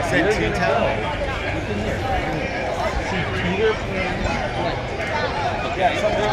Said You're two here. See Peter Pan. Yeah, something.